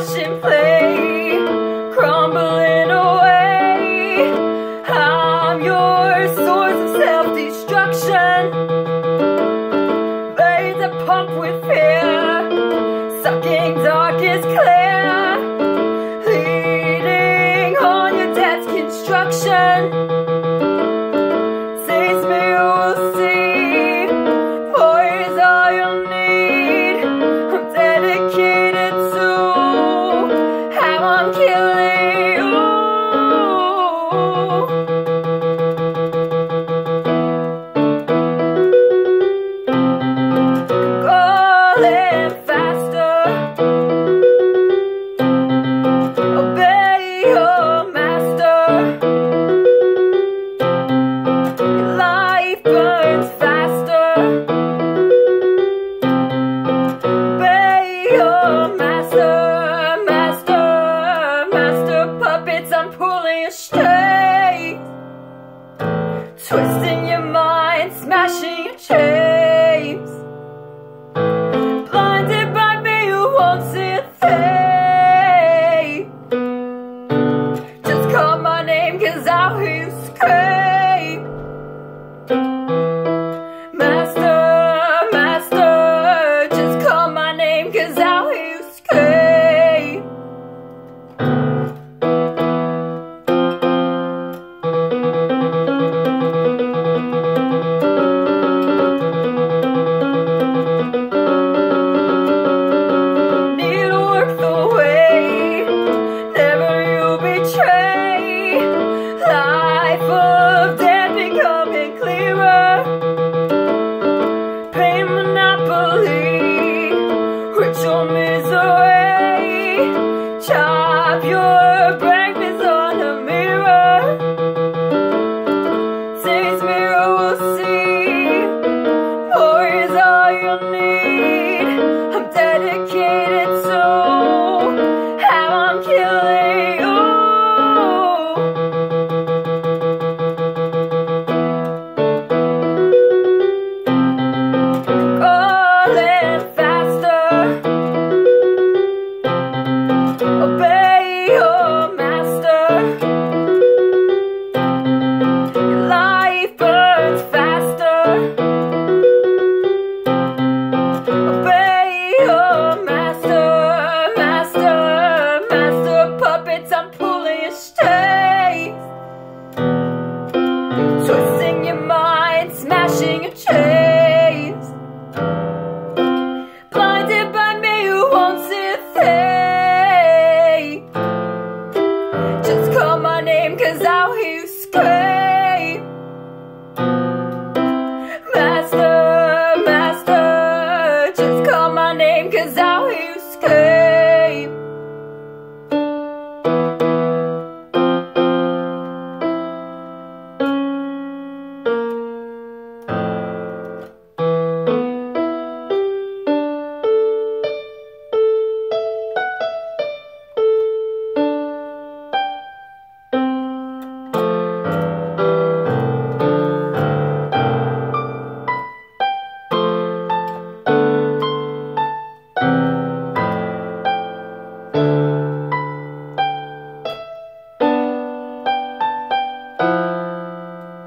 心扉。faster. Obey your master. Your life burns faster. Obey your master Master, master. Puppets I'm pulling Twisting your mind, smashing your chest all you